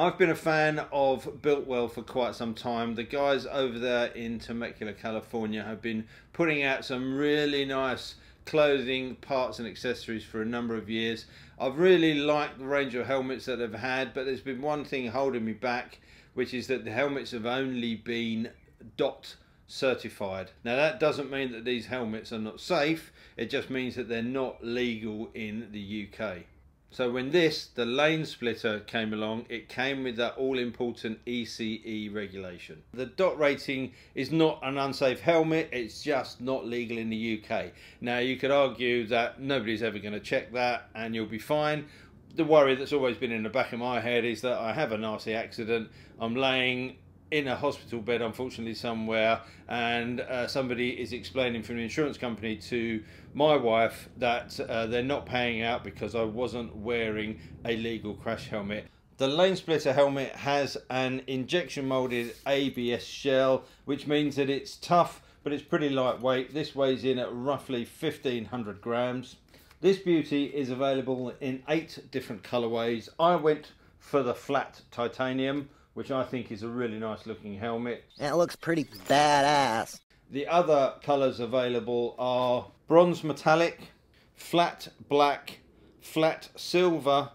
I've been a fan of Biltwell for quite some time. The guys over there in Temecula, California have been putting out some really nice clothing, parts and accessories for a number of years. I've really liked the range of helmets that they've had, but there's been one thing holding me back, which is that the helmets have only been DOT certified. Now that doesn't mean that these helmets are not safe, it just means that they're not legal in the UK. So when this, the lane splitter came along, it came with that all important ECE regulation. The DOT rating is not an unsafe helmet, it's just not legal in the UK. Now you could argue that nobody's ever going to check that and you'll be fine. The worry that's always been in the back of my head is that I have a nasty accident, I'm laying in a hospital bed, unfortunately, somewhere, and uh, somebody is explaining from the insurance company to my wife that uh, they're not paying out because I wasn't wearing a legal crash helmet. The lane splitter helmet has an injection molded ABS shell, which means that it's tough but it's pretty lightweight. This weighs in at roughly 1500 grams. This beauty is available in eight different colorways. I went for the flat titanium which I think is a really nice looking helmet. That looks pretty badass. The other colours available are bronze metallic, flat black, flat silver,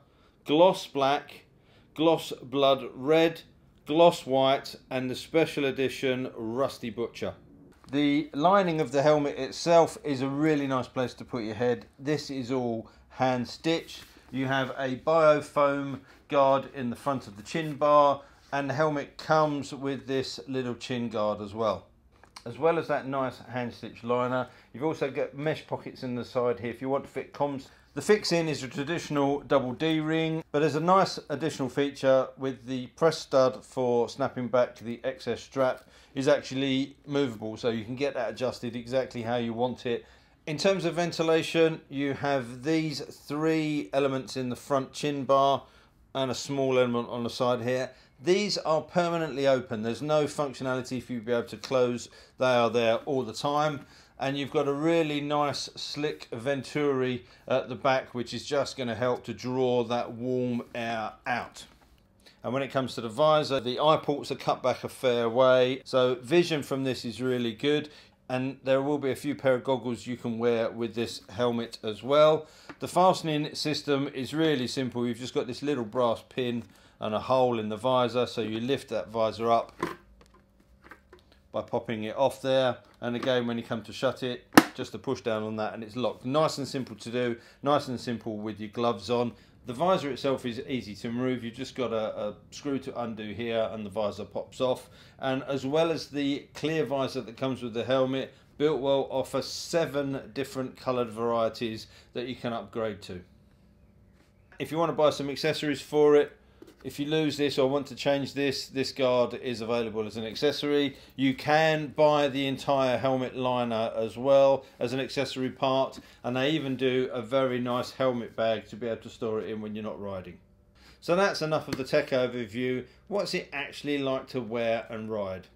gloss black, gloss blood red, gloss white and the special edition rusty butcher. The lining of the helmet itself is a really nice place to put your head. This is all hand stitched. You have a biofoam guard in the front of the chin bar and the helmet comes with this little chin guard as well as well as that nice hand stitch liner. You've also got mesh pockets in the side here if you want to fit comms. The fix-in is a traditional double D ring but there's a nice additional feature with the press stud for snapping back the excess strap is actually movable so you can get that adjusted exactly how you want it. In terms of ventilation you have these three elements in the front chin bar and a small element on the side here these are permanently open. There's no functionality for you to be able to close. They are there all the time. And you've got a really nice slick venturi at the back, which is just going to help to draw that warm air out. And when it comes to the visor, the eye ports are cut back a fair way. So vision from this is really good. And there will be a few pair of goggles you can wear with this helmet as well. The fastening system is really simple. You've just got this little brass pin and a hole in the visor. So you lift that visor up by popping it off there. And again when you come to shut it just to push down on that and it's locked. Nice and simple to do. Nice and simple with your gloves on. The visor itself is easy to remove. You've just got a, a screw to undo here and the visor pops off. And as well as the clear visor that comes with the helmet Biltwell offers seven different coloured varieties that you can upgrade to. If you want to buy some accessories for it, if you lose this or want to change this, this guard is available as an accessory. You can buy the entire helmet liner as well as an accessory part and they even do a very nice helmet bag to be able to store it in when you're not riding. So that's enough of the tech overview. What's it actually like to wear and ride?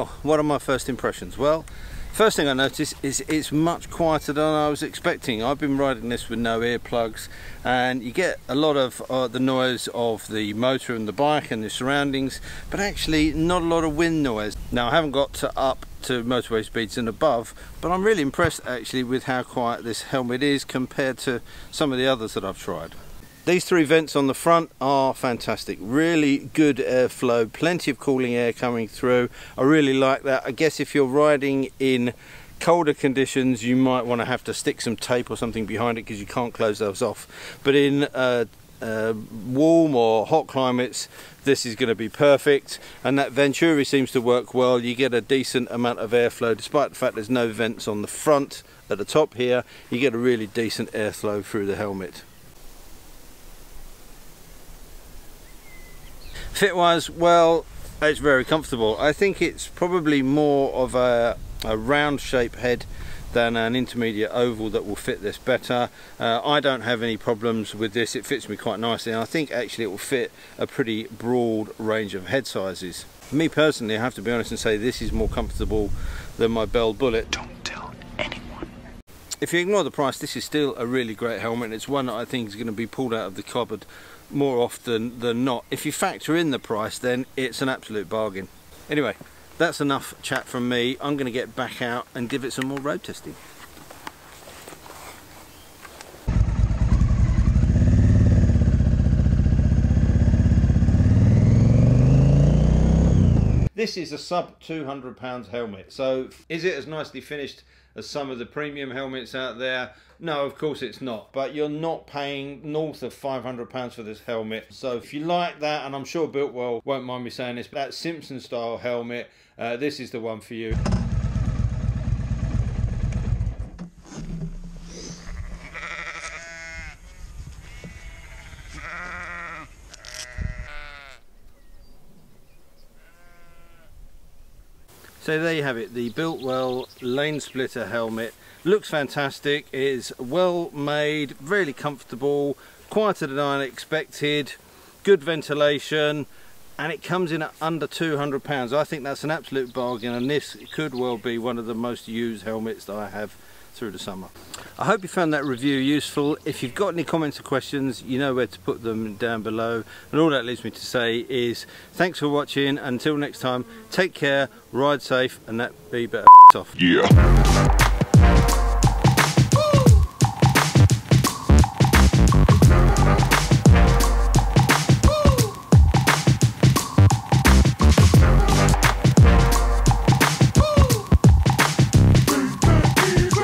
Well, what are my first impressions? Well, first thing I noticed is it's much quieter than I was expecting. I've been riding this with no earplugs and you get a lot of uh, the noise of the motor and the bike and the surroundings, but actually not a lot of wind noise. Now I haven't got to up to motorway speeds and above but I'm really impressed actually with how quiet this helmet is compared to some of the others that I've tried. These three vents on the front are fantastic. Really good airflow, plenty of cooling air coming through. I really like that. I guess if you're riding in colder conditions you might want to have to stick some tape or something behind it because you can't close those off. But in uh, uh, warm or hot climates this is going to be perfect and that Venturi seems to work well you get a decent amount of airflow despite the fact there's no vents on the front at the top here you get a really decent airflow through the helmet fit wise well it's very comfortable I think it's probably more of a, a round shape head than an intermediate oval that will fit this better. Uh, I don't have any problems with this, it fits me quite nicely and I think actually it will fit a pretty broad range of head sizes. Me personally, I have to be honest and say this is more comfortable than my Bell Bullet. If you ignore the price, this is still a really great helmet and it's one that I think is going to be pulled out of the cupboard more often than not. If you factor in the price, then it's an absolute bargain. Anyway, that's enough chat from me. I'm going to get back out and give it some more road testing. This is a sub 200 pounds helmet. So is it as nicely finished as some of the premium helmets out there? No, of course it's not. But you're not paying north of 500 pounds for this helmet. So if you like that, and I'm sure Biltwell won't mind me saying this, but that Simpson style helmet, uh, this is the one for you. So there you have it, the Biltwell lane splitter helmet. Looks fantastic, is well made, really comfortable, quieter than I expected, good ventilation, and it comes in at under 200 pounds. I think that's an absolute bargain and this could well be one of the most used helmets that I have through the summer. I hope you found that review useful. If you've got any comments or questions, you know where to put them down below. And all that leaves me to say is thanks for watching. Until next time, take care, ride safe, and that be better off. Yeah.